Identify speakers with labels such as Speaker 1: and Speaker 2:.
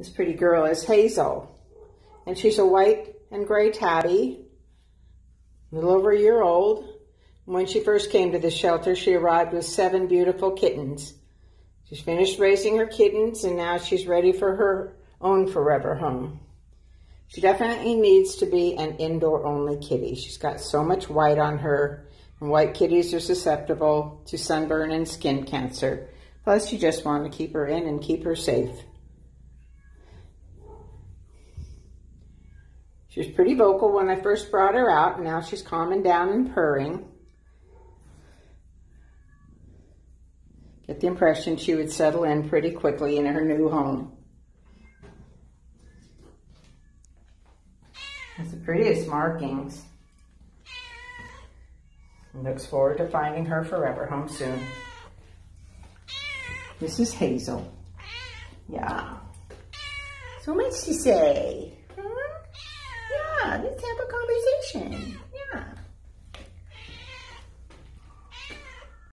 Speaker 1: This pretty girl is Hazel. And she's a white and gray tabby, a little over a year old. When she first came to the shelter, she arrived with seven beautiful kittens. She's finished raising her kittens and now she's ready for her own forever home. She definitely needs to be an indoor only kitty. She's got so much white on her and white kitties are susceptible to sunburn and skin cancer. Plus you just want to keep her in and keep her safe. She was pretty vocal when I first brought her out, and now she's calming down and purring. Get the impression she would settle in pretty quickly in her new home. Has the prettiest markings. And looks forward to finding her forever home soon. This is Hazel. Yeah. So much to say.